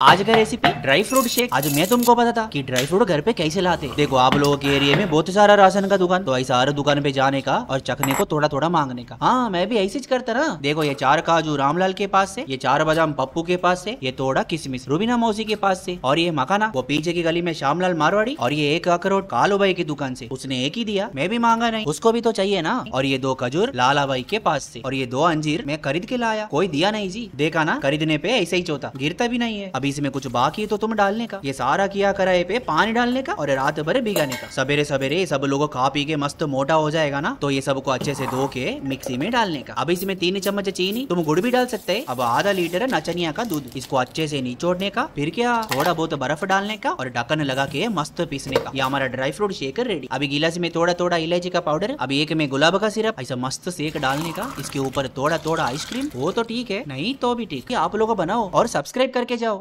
आज का recipe dry fruit shake आज मैं तुमको पता था कि ड्राई फ्रूट घर पे कैसे लाते। देखो, आप लोगों के एरिया में बहुत सारा राशन का दुकान तो ऐसा हर दुकान पे जाने का और चखने को थोड़ा थोड़ा मांगने का। हाँ मैं भी ऐसी करता ना। देखो, ये चार काजू रामलाल के पास से, ये चार बादाम पप्पू के पास से, ये थोड़ा किसमिस रूबीना मौसी के पास से और ये मखाना, वो पीछे की गली में श्यामलाल मारवाड़ी और ये एक अखरोट कालो भाई की दुकान से। उसने एक ही दिया, मैं भी मांगा नहीं। उसको भी तो चाहिए ना। और ये दो खजूर लाला भाई के पास से और ये दो अंजीर मैं खरीद के लाया। कोई दिया नहीं जी। देखा ना, खरीदने पे ऐसे ही चौथा, गिरता भी नहीं है। अभी इसमें कुछ बाकी है तो तुम डालने का। ये सारा किया कराए पे पानी डालने का और रात भर भिगाने का। सवेरे सवेरे सब लोग खा पी के मस्त मोटा हो जाएगा ना तो ये सबको अच्छे से धो के मिक्सी में डालने का। अब इसमें तीन चम्मच चीनी, तुम गुड़ भी डाल सकते हैं। अब आधा लीटर नचनिया का दूध, इसको अच्छे से निचोड़ने का। फिर क्या? थोड़ा बहुत बर्फ़ डालने का और ढक्कन लगा के मस्त पीसने का। ये हमारा ड्राई फ्रूट शेकर रेडी। अभी गिलास में थोड़ा थोड़ा इलायची का पाउडर, अभी एक में गुलाब का सिरप, ऐसा मस्त सेक डालने का। इसके ऊपर थोड़ा थोड़ा आइसक्रीम, वो तो ठीक है, नहीं तो भी ठीक है। आप लोग बनाओ और सब्सक्राइब करके जाओ।